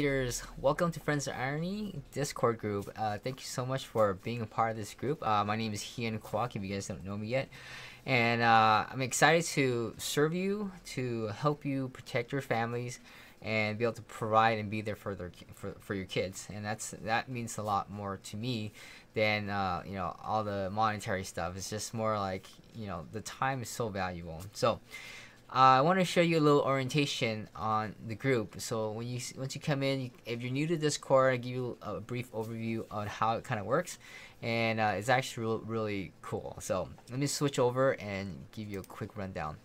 Leaders, welcome to Friends of Irony Discord group. Uh, thank you so much for being a part of this group. Uh, my name is Hien Kwok, if you guys don't know me yet. And uh, I'm excited to serve you, to help you protect your families, and be able to provide and be there for their for, for your kids. And that's that means a lot more to me than uh, you know all the monetary stuff. It's just more like you know the time is so valuable. So. Uh, I want to show you a little orientation on the group. So when you once you come in, you, if you're new to Discord, I give you a brief overview on how it kind of works, and uh, it's actually really, really cool. So let me switch over and give you a quick rundown.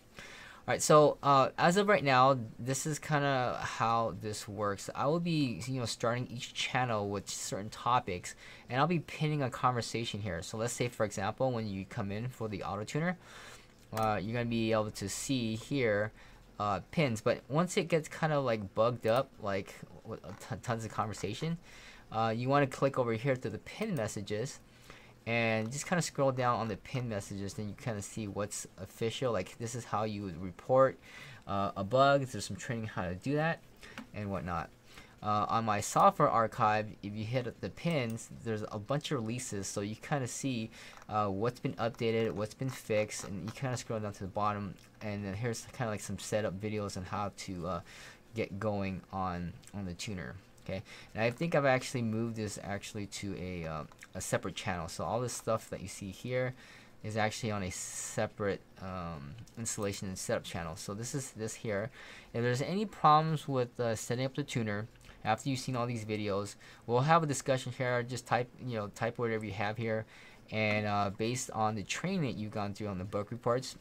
All right, so uh, as of right now, this is kind of how this works. I will be, you know, starting each channel with certain topics, and I'll be pinning a conversation here. So let's say, for example, when you come in for the auto tuner, uh, you're gonna be able to see here uh, pins. But once it gets kind of like bugged up, like with tons of conversation, uh, you want to click over here to the pin messages and just kind of scroll down on the pin messages then you kind of see what's official. Like this is how you would report uh, a bug. There's some training how to do that and whatnot uh, on my software archive, if you hit the pins, there's a bunch of releases, so you kind of see uh, what's been updated, what's been fixed, and you kind of scroll down to the bottom, and then here's kind of like some setup videos on how to uh, get going on on the tuner. Okay, and I think I've actually moved this actually to a uh, a separate channel. So all this stuff that you see here is actually on a separate um, installation and setup channel. So this is this here. If there's any problems with uh, setting up the tuner, after you've seen all these videos we'll have a discussion here. Just type you know type whatever you have here. And uh, based on the training that you've gone through on the bug reports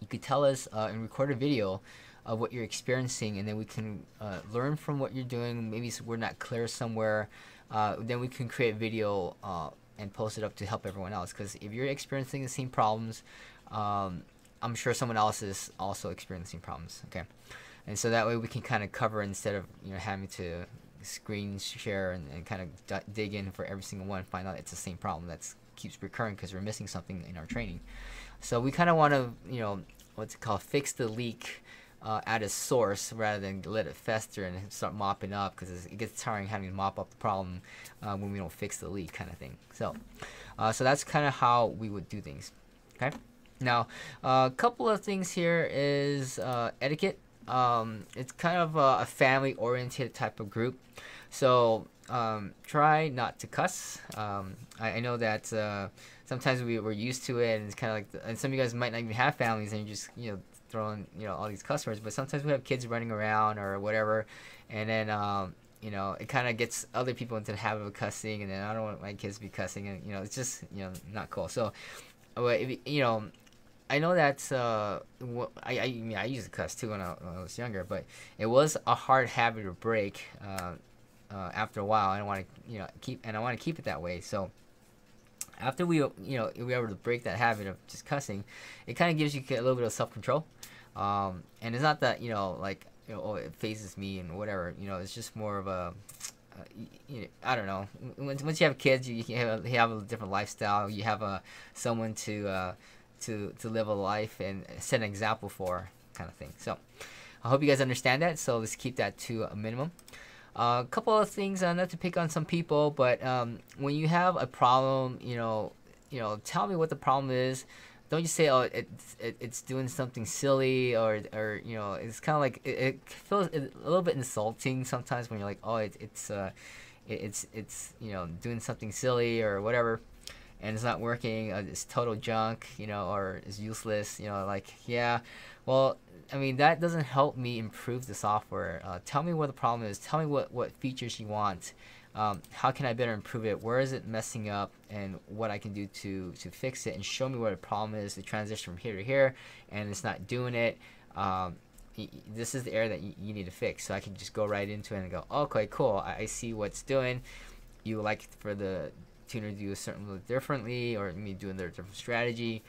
you could tell us uh, and record a video of what you're experiencing and then we can uh, learn from what you're doing. Maybe we're not clear somewhere. Uh, then we can create a video uh, and post it up to help everyone else. Because if you're experiencing the same problems um, I'm sure someone else is also experiencing problems. Okay and so that way we can kind of cover instead of you know having to screen share and, and kind of dig in for every single one and find out it's the same problem that keeps recurring because we're missing something in our training. So we kind of want to you know what's it called fix the leak uh, at its source rather than let it fester and start mopping up because it gets tiring having to mop up the problem uh, when we don't fix the leak kind of thing. So uh, so that's kind of how we would do things. Okay? Now a couple of things here is uh, etiquette um, it's kind of a, a family oriented type of group. So um, try not to cuss. Um, I, I, know that uh, sometimes we, we're used to it, and it's kind of like, the, and some of you guys might not even have families, and you just you know throwing you know all these cuss words. But sometimes we have kids running around or whatever, and then um, you know it kind of gets other people into the habit of cussing, and then I don't want my kids to be cussing, and you know it's just you know not cool. So, if you know I know that's uh, I I, mean, I used to cuss too when I, when I, was younger, but it was a hard habit to break uh, uh, after a while. I want to you know keep and I want to keep it that way. So after we you know we were able to break that habit of just cussing, it kind of gives you a little bit of self control. Um, and it's not that you know like you know oh it fazes me and whatever. You know it's just more of a uh, you know, I don't know. Once, once you have kids, you, you, have, you have a different lifestyle. You have a someone to uh, to to live a life and set an example for kind of thing. So I hope you guys understand that. So let's keep that to a minimum. A uh, couple of things, uh, not to pick on some people, but um, when you have a problem, you know, you know, tell me what the problem is. Don't just say, "Oh, it's it, it's doing something silly," or or you know, it's kind of like it, it, feels a little bit insulting sometimes when you're like, "Oh, it, it's uh, it, it's it's you know, doing something silly or whatever." And it's not working, uh, it's total junk, you know, or it's useless, you know, like, yeah, well, I mean, that doesn't help me improve the software. Uh, tell me what the problem is. Tell me what, what features you want. Um, how can I better improve it? Where is it messing up? And what I can do to, to fix it and show me what the problem is, the transition from here to here, and it's not doing it. Um, this is the error that you, need to fix. So I can just go right into it and go, okay, cool. I see what's doing. You like for the tuner do a certain little differently or me doing their different strategy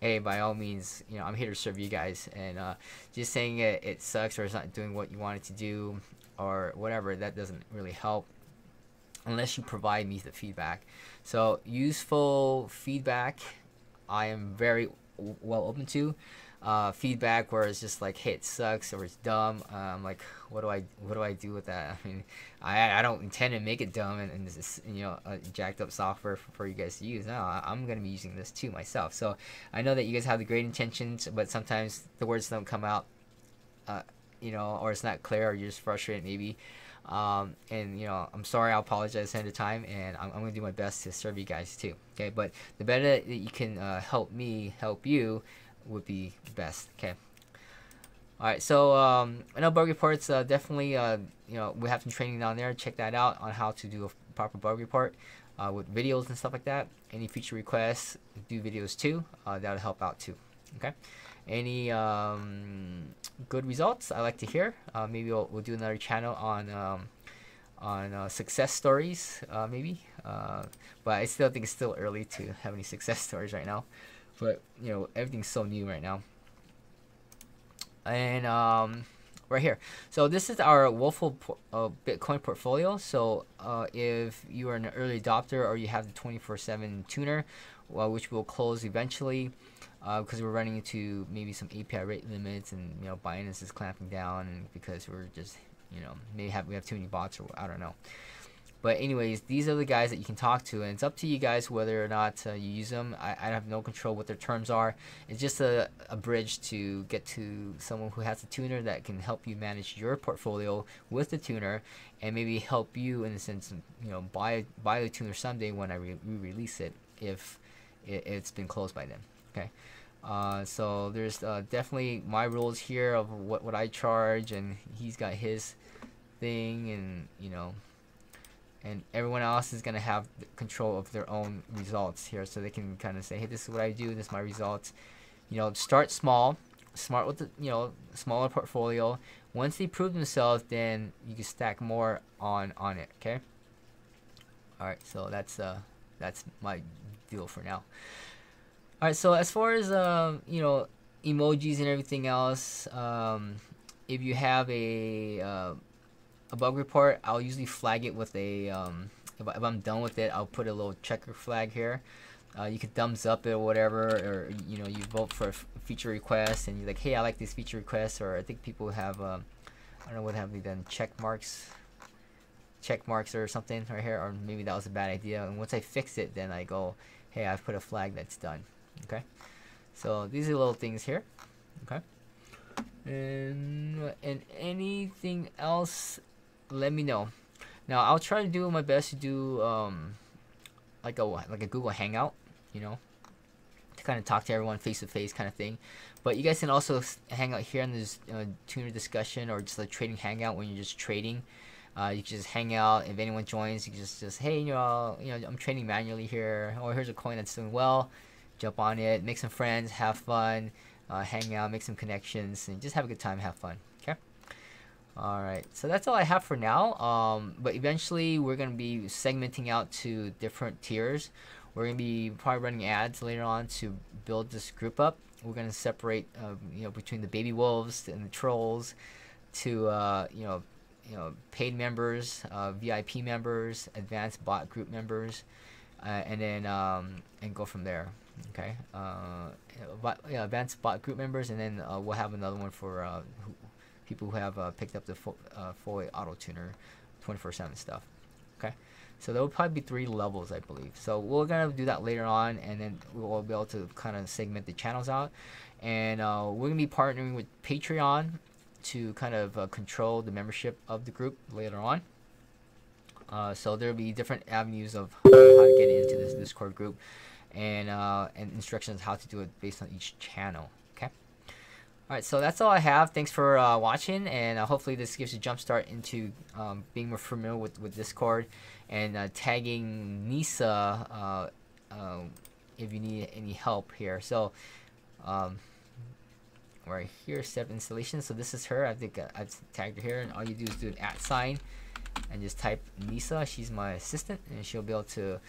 hey by all means you know i'm here to serve you guys. And uh, just saying it, it sucks or it's not doing what you want it to do or whatever that doesn't really help unless you provide me the feedback. So useful feedback i am very well open to uh, feedback where it's just like, hey, it sucks or it's dumb. Um, like, what do I what do I do with that? I mean, I, I don't intend to make it dumb and, and this is, you know uh, jacked up software for, for, you guys to use. No, I, I'm gonna be using this too myself. So I know that you guys have the great intentions, but sometimes the words don't come out. Uh, you know, or it's not clear, or you're just frustrated maybe. Um, and you know, I'm sorry. I apologize ahead of time, and I'm, I'm, gonna do my best to serve you guys too. Okay, but the better that you can uh, help me help you would be best. Okay. All right, so um, I know bug reports uh, definitely. Uh, you know, we have some training down there. Check that out on how to do a proper bug report uh, with videos and stuff like that. Any feature requests, do videos too. Uh, that'll help out too. Okay. Any um, good results? I like to hear. Uh, maybe we'll, we'll do another channel on um, on uh, success stories, maybe. but I still think it's still early to have any success stories right now but you know everything's so new right now. And um, right here. So this is our Wolfle uh, Bitcoin portfolio. So uh, if you are an early adopter or you have the 24/7 tuner well, which will close eventually because uh, we're running into maybe some API rate limits and you know Binance is clamping down and because we're just you know maybe have we have too many bots or I don't know but anyways, these are the guys that you can talk to, and it's up to you guys whether or not uh, you use them. I, I have no control what their terms are. It's just a, a bridge to get to someone who has a tuner that can help you manage your portfolio with the tuner, and maybe help you in a sense, you know, buy buy the tuner someday when I re- release it if it, has been closed by then. Okay. Uh, so there's uh, definitely my rules here of what, what I charge, and he's got his thing, and you know and everyone else is going to have control of their own results here so they can kind of say hey this is what i do this is my results. You know start small smart with the you know smaller portfolio. Once they prove themselves then you can stack more on on it okay? All right so that's uh that's my deal for now. All right so as far as um you know emojis and everything else um if you have a uh, a bug report, I'll usually flag it with a, um, if, I, am done with it, I'll put a little checker flag here. Uh, you could thumbs up it or whatever, or you know, you vote for a feature request and you're like, hey, I like this feature request, or I think people have, um, I don't know what have they done, check marks, check marks or something right here, or maybe that was a bad idea. And once I fix it, then I go, hey, I've put a flag that's done. Okay, so these are little things here. Okay, and and anything else let me know. Now I'll try to do my best to do um, like a like a Google Hangout, you know, to kind of talk to everyone face to face kind of thing. But you guys can also hang out here in this uh, tuner discussion or just a trading hangout when you're just trading. Uh, you can just hang out. If anyone joins, you can just just hey, you know, you know, I'm trading manually here. Or oh, here's a coin that's doing well. Jump on it, make some friends, have fun, uh, hang out, make some connections, and just have a good time, have fun. Alright, so that's all I have for now. Um, but eventually we're going to be segmenting out to different tiers. We're going to be probably running ads later on to build this group up. We're going to separate, uh, you know, between the baby wolves and the trolls to, uh, you know, you know, paid members, uh, VIP members, advanced bot group members, uh, and then um, and go from there. Okay, uh, yeah, advanced bot group members, and then uh, we'll have another one for who, people who have uh, picked up the full, uh, auto tuner 24/7 stuff. Okay, so there will probably be three levels, I believe. So we're gonna do that later on, and then we'll be able to kind of segment the channels out. And uh, we're gonna be partnering with Patreon to kind of uh, control the membership of the group later on. Uh, so there'll be different avenues of how to get into this Discord group, and uh, and instructions how to do it based on each channel. Alright, so that's all I have. Thanks for uh, watching, and uh, hopefully this gives you a jump start into um, being more familiar with, with Discord and uh, tagging Nisa uh, um, if you need any help here. So, um, right here, step installation. So this is her. I think uh, I've tagged her here, and all you do is do an at sign and just type Nisa. She's my assistant, and she'll be able to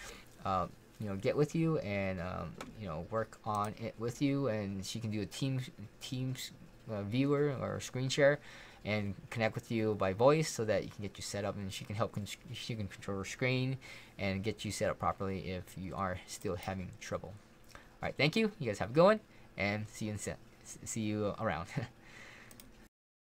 uh, you know get with you and um, you know work on it with you. And she can do a team teams uh, viewer or screen share and connect with you by voice so that you can get you set up and she can help she can control her screen and get you set up properly if you are still having trouble. All right. Thank you. You guys have a good one and see you in, se- see you around.